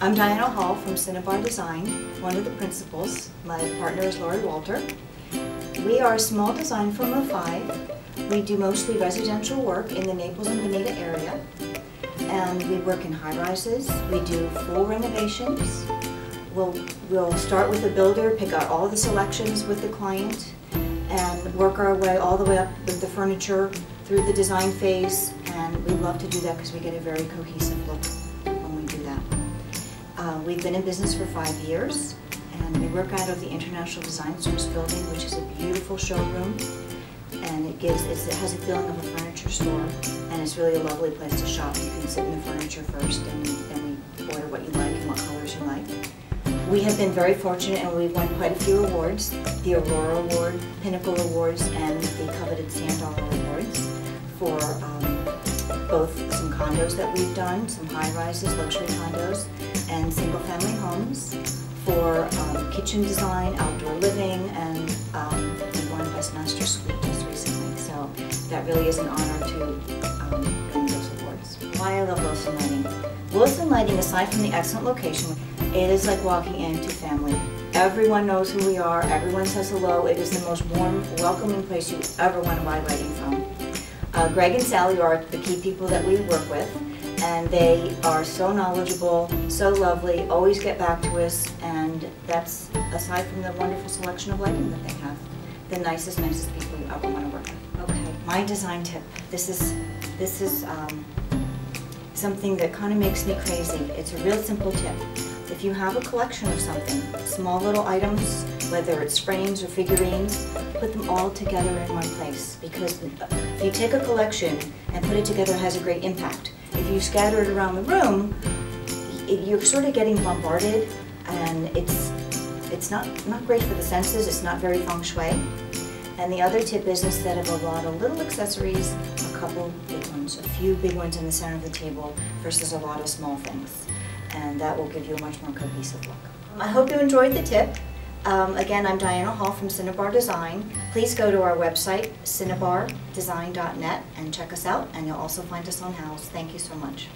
I'm Dianna Hall from Cinnabar Design, one of the principals. My partner is Laurie Walter. We are a small design firm of five. We do mostly residential work in the Naples and Bonita area. And we work in high rises. We do full renovations. We'll, we'll start with the builder, pick out all the selections with the client, and work our way all the way up with the furniture through the design phase. And we love to do that because we get a very cohesive look when we do that. Uh, we've been in business for five years, and we work out of the International Design Source building, which is a beautiful showroom. And it gives, it has a feeling of a furniture store, and it's really a lovely place to shop. You can sit in the furniture first, and then we order what you like and what colors you like. We have been very fortunate, and we've won quite a few awards: the Aurora Award, Pinnacle Awards, and the coveted Sand Dollar Awards for um, both some condos that we've done, some high rises, luxury condos, and single family homes for um, kitchen design, outdoor living, and um, won Best Master Suite just recently. So that really is an honor to um, win those awards. Why I love Wilson Lighting. Wilson Lighting, aside from the excellent location, it is like walking into family. Everyone knows who we are, everyone says hello. It is the most warm, welcoming place you ever want to buy lighting from. Uh, Greg and Sally are the key people that we work with, and they are so knowledgeable, so lovely, always get back to us, and that's aside from the wonderful selection of lighting that they have. The nicest, nicest people you ever want to work with. Okay, my design tip. This is this is um, something that kind of makes me crazy. It's a real simple tip. If you have a collection of something, small little items, whether it's frames or figurines, put them all together in one place because if you take a collection and put it together it has a great impact. If you scatter it around the room, you're sort of getting bombarded and it's it's not, not great for the senses, it's not very feng shui. And the other tip is instead of a lot of little accessories, a couple big ones, a few big ones in the center of the table versus a lot of small things. And that will give you a much more cohesive look. I hope you enjoyed the tip. Um, again, I'm Dianna Hall from Cinnabar Design. Please go to our website, cinnabardesign.net, and check us out. And you'll also find us on Houzz. Thank you so much.